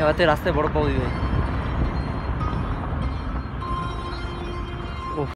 লাগাতে রাস্তায় বড় পাবো ভাই